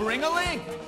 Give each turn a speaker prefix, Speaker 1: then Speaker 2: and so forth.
Speaker 1: Bring a link.